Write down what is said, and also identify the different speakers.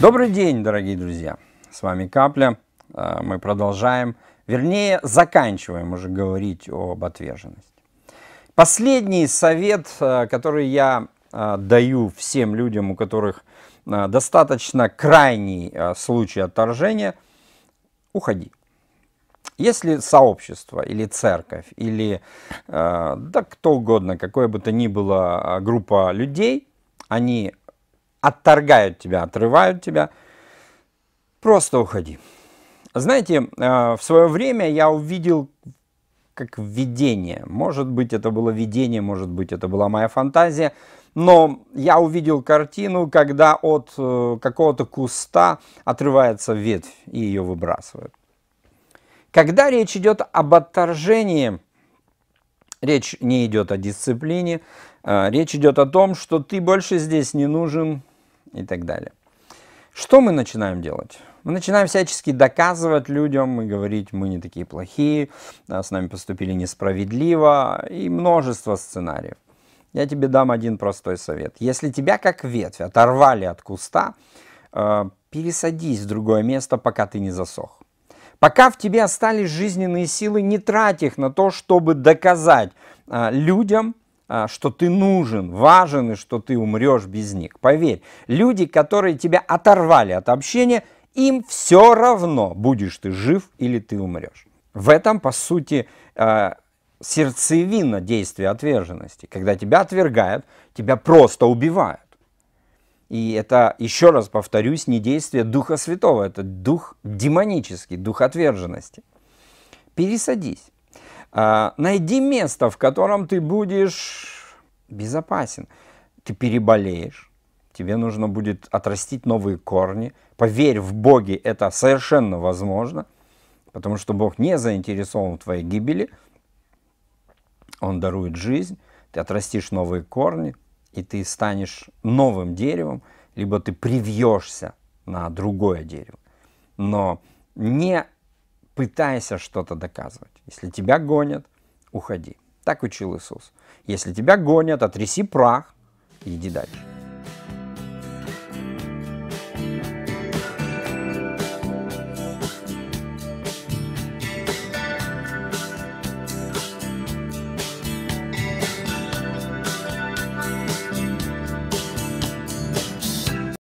Speaker 1: Добрый день, дорогие друзья! С вами Капля. Э, мы продолжаем, вернее, заканчиваем уже говорить об отверженности. Последний совет, э, который я э, даю всем людям, у которых достаточно крайний случай отторжения, уходи. Если сообщество или церковь, или да кто угодно, какое бы то ни было группа людей, они отторгают тебя, отрывают тебя, просто уходи. Знаете, э, в свое время я увидел как видение. Может быть, это было видение, может быть, это была моя фантазия. Но я увидел картину, когда от э, какого-то куста отрывается ветвь и ее выбрасывают. Когда речь идет об отторжении, речь не идет о дисциплине, э, речь идет о том, что ты больше здесь не нужен, и так далее. Что мы начинаем делать? Мы начинаем всячески доказывать людям и говорить, мы не такие плохие, с нами поступили несправедливо и множество сценариев. Я тебе дам один простой совет. Если тебя как ветвь оторвали от куста, э, пересадись в другое место, пока ты не засох. Пока в тебе остались жизненные силы, не трать их на то, чтобы доказать э, людям, а, что ты нужен, важен и что ты умрешь без них. Поверь, люди, которые тебя оторвали от общения, им все равно, будешь ты жив или ты умрешь. В этом, по сути, а, сердцевина действия отверженности. Когда тебя отвергают, тебя просто убивают. И это, еще раз повторюсь, не действие Духа Святого, это дух демонический, дух отверженности. Пересадись. А, найди место, в котором ты будешь безопасен. Ты переболеешь, тебе нужно будет отрастить новые корни. Поверь в Боге, это совершенно возможно, потому что Бог не заинтересован в твоей гибели. Он дарует жизнь, ты отрастишь новые корни, и ты станешь новым деревом, либо ты привьешься на другое дерево. Но не пытайся что-то доказывать. Если тебя гонят, уходи. Так учил Иисус. Если тебя гонят, отряси прах и иди дальше.